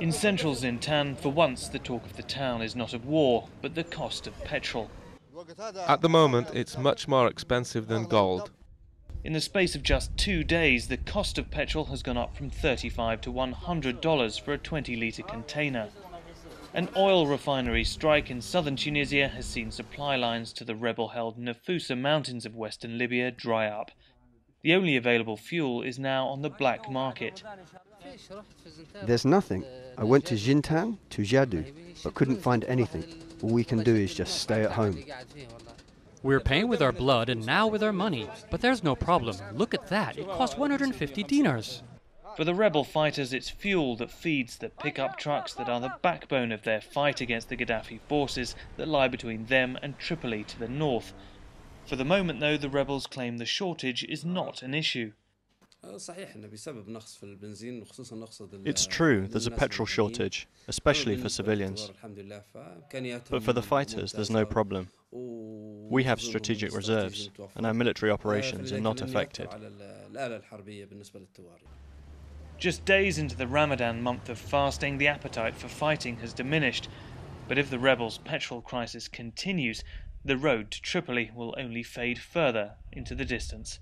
In central Zintan, for once the talk of the town is not of war, but the cost of petrol. At the moment, it's much more expensive than gold. In the space of just two days, the cost of petrol has gone up from 35 to $100 for a 20 litre container. An oil refinery strike in southern Tunisia has seen supply lines to the rebel held Nafusa mountains of western Libya dry up. The only available fuel is now on the black market. There's nothing. I went to Zintan, to Jadu, but couldn't find anything. All we can do is just stay at home. We're paying with our blood and now with our money, but there's no problem. Look at that, it costs 150 dinars. For the rebel fighters, it's fuel that feeds the pickup trucks that are the backbone of their fight against the Gaddafi forces that lie between them and Tripoli to the north. For the moment, though, the rebels claim the shortage is not an issue. It's true, there's a petrol shortage, especially for civilians. But for the fighters, there's no problem. We have strategic reserves, and our military operations are not affected. Just days into the Ramadan month of fasting, the appetite for fighting has diminished. But if the rebels' petrol crisis continues, the road to Tripoli will only fade further into the distance.